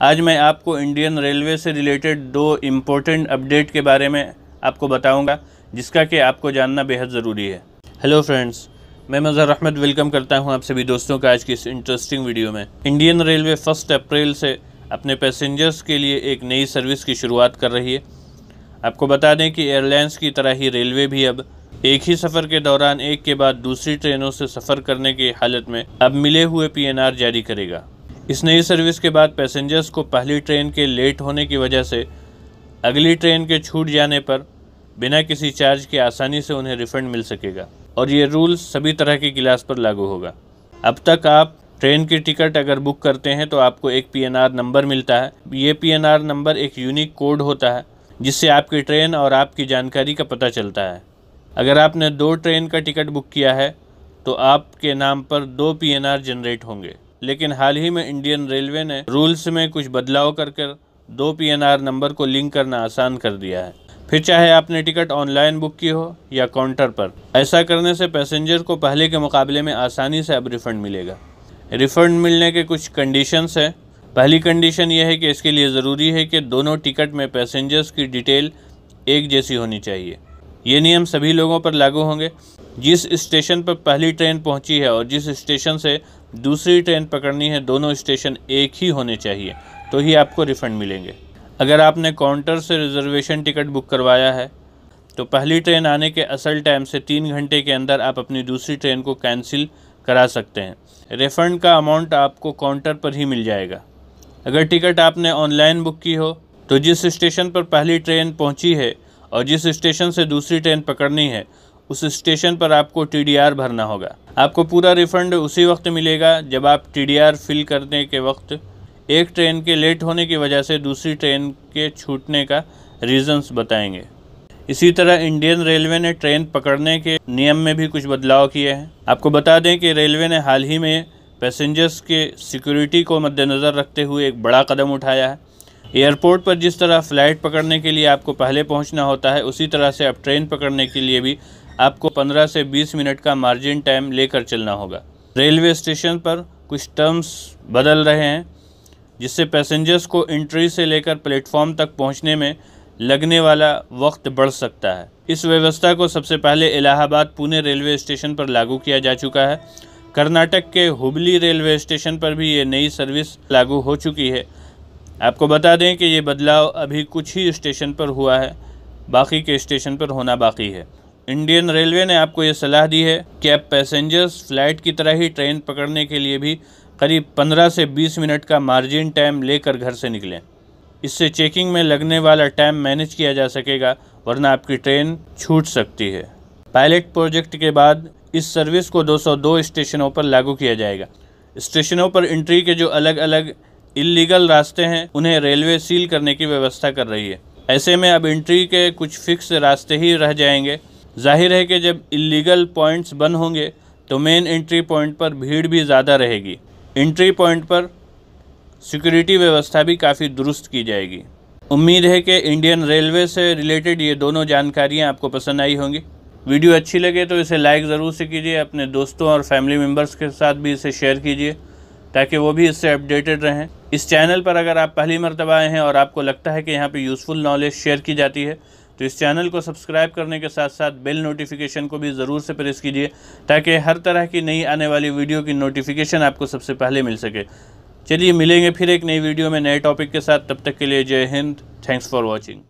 आज मैं आपको इंडियन रेलवे से रिलेटेड दो इम्पोर्टेंट अपडेट के बारे में आपको बताऊँगा, जिसका कि आपको जानना बेहद ज़रूरी है। हेलो फ्रेंड्स मैं मज़हर अहमद वेलकम करता हूँ आप सभी दोस्तों का आज की इस इंटरेस्टिंग वीडियो में। इंडियन रेलवे फ़र्स्ट अप्रैल से अपने पैसेंजर्स के लिए एक नई सर्विस की शुरुआत कर रही है। आपको बता दें कि एयरलाइंस की तरह ही रेलवे भी अब एक ही सफ़र के दौरान एक के बाद दूसरी ट्रेनों से सफ़र करने की हालत में अब मिले हुए पीएनआर जारी करेगा। इस नई सर्विस के बाद पैसेंजर्स को पहली ट्रेन के लेट होने की वजह से अगली ट्रेन के छूट जाने पर बिना किसी चार्ज के आसानी से उन्हें रिफंड मिल सकेगा। और ये रूल सभी तरह के गिलास पर लागू होगा। अब तक आप ट्रेन की टिकट अगर बुक करते हैं तो आपको एक पीएनआर नंबर मिलता है। ये पीएनआर नंबर एक यूनिक कोड होता है, जिससे आपकी ट्रेन और आपकी जानकारी का पता चलता है। अगर आपने दो ट्रेन का टिकट बुक किया है तो आपके नाम पर दो पीएनआर जनरेट होंगे। लेकिन हाल ही में इंडियन रेलवे ने रूल्स में कुछ बदलाव कर कर दो पीएनआर नंबर को लिंक करना आसान कर दिया है। फिर चाहे आपने टिकट ऑनलाइन बुक की हो या काउंटर पर, ऐसा करने से पैसेंजर को पहले के मुकाबले में आसानी से अब रिफ़ंड मिलेगा। रिफ़ंड मिलने के कुछ कंडीशंस हैं। पहली कंडीशन यह है कि इसके लिए ज़रूरी है कि दोनों टिकट में पैसेंजर्स की डिटेल एक जैसी होनी चाहिए। ये नियम सभी लोगों पर लागू होंगे। जिस स्टेशन पर पहली ट्रेन पहुँची है और जिस स्टेशन से दूसरी ट्रेन पकड़नी है, दोनों स्टेशन एक ही होने चाहिए तो ही आपको रिफ़ंड मिलेंगे। अगर आपने काउंटर से रिजर्वेशन टिकट बुक करवाया है तो पहली ट्रेन आने के असल टाइम से तीन घंटे के अंदर आप अपनी दूसरी ट्रेन को कैंसिल करा सकते हैं। रिफ़ंड का अमाउंट आपको काउंटर पर ही मिल जाएगा। अगर टिकट आपने ऑनलाइन बुक की हो तो जिस स्टेशन पर पहली ट्रेन पहुँची है और जिस स्टेशन से दूसरी ट्रेन पकड़नी है उस स्टेशन पर आपको टीडीआर भरना होगा। आपको पूरा रिफंड उसी वक्त मिलेगा जब आप टीडीआर फिल करने के वक्त एक ट्रेन के लेट होने की वजह से दूसरी ट्रेन के छूटने का रीजंस बताएँगे। इसी तरह इंडियन रेलवे ने ट्रेन पकड़ने के नियम में भी कुछ बदलाव किए हैं। आपको बता दें कि रेलवे ने हाल ही में पैसेंजर्स के सिक्योरिटी को मद्देनज़र रखते हुए एक बड़ा कदम उठाया है। एयरपोर्ट पर जिस तरह फ़्लाइट पकड़ने के लिए आपको पहले पहुँचना होता है, उसी तरह से अब ट्रेन पकड़ने के लिए भी आपको 15 से 20 मिनट का मार्जिन टाइम लेकर चलना होगा। रेलवे स्टेशन पर कुछ टर्म्स बदल रहे हैं, जिससे पैसेंजर्स को एंट्री से लेकर प्लेटफॉर्म तक पहुँचने में लगने वाला वक्त बढ़ सकता है। इस व्यवस्था को सबसे पहले इलाहाबाद पुणे रेलवे स्टेशन पर लागू किया जा चुका है। कर्नाटक के हुबली रेलवे स्टेशन पर भी ये नई सर्विस लागू हो चुकी है। आपको बता दें कि ये बदलाव अभी कुछ ही स्टेशन पर हुआ है, बाकी के स्टेशन पर होना बाकी है। इंडियन रेलवे ने आपको ये सलाह दी है कि आप पैसेंजर्स फ़्लाइट की तरह ही ट्रेन पकड़ने के लिए भी करीब 15 से 20 मिनट का मार्जिन टाइम लेकर घर से निकलें। इससे चेकिंग में लगने वाला टाइम मैनेज किया जा सकेगा, वरना आपकी ट्रेन छूट सकती है। पायलट प्रोजेक्ट के बाद इस सर्विस को 202 स्टेशनों पर लागू किया जाएगा। स्टेशनों पर एंट्री के जो अलग अलग इलीगल रास्ते हैं, उन्हें रेलवे सील करने की व्यवस्था कर रही है। ऐसे में अब एंट्री के कुछ फिक्स रास्ते ही रह जाएँगे। ज़ाहिर है कि जब इलीगल पॉइंट्स बंद होंगे तो मेन एंट्री पॉइंट पर भीड़ भी ज़्यादा रहेगी। एंट्री पॉइंट पर सिक्योरिटी व्यवस्था भी काफ़ी दुरुस्त की जाएगी। उम्मीद है कि इंडियन रेलवे से रिलेटेड ये दोनों जानकारियाँ आपको पसंद आई होंगी। वीडियो अच्छी लगे तो इसे लाइक ज़रूर से कीजिए, अपने दोस्तों और फैमिली मेंबर्स के साथ भी इसे शेयर कीजिए, ताकि वो भी इससे अपडेटेड रहें। इस चैनल पर अगर आप पहली मरतबा आए हैं और आपको लगता है कि यहाँ पे यूज़फुल नॉलेज शेयर की जाती है तो इस चैनल को सब्सक्राइब करने के साथ साथ बेल नोटिफिकेशन को भी ज़रूर से प्रेस कीजिए, ताकि हर तरह की नई आने वाली वीडियो की नोटिफिकेशन आपको सबसे पहले मिल सके। चलिए मिलेंगे फिर एक नई वीडियो में नए टॉपिक के साथ। तब तक के लिए जय हिंद। Thanks for watching.